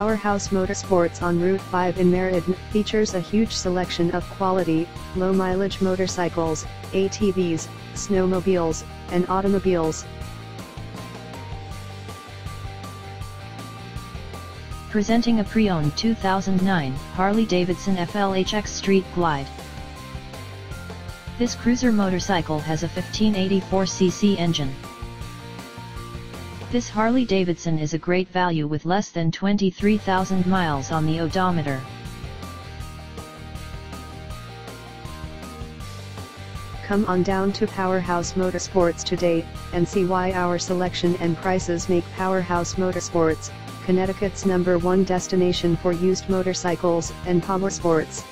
Powerhouse Motorsports on Route 5 in Meriden features a huge selection of quality, low-mileage motorcycles, ATVs, snowmobiles, and automobiles. Presenting a pre-owned 2009 Harley-Davidson FLHX Street Glide. This cruiser motorcycle has a 1584cc engine. This Harley-Davidson is a great value with less than 23,000 miles on the odometer. Come on down to Powerhouse Motorsports today, and see why our selection and prices make Powerhouse Motorsports, Connecticut's number one destination for used motorcycles and powersports.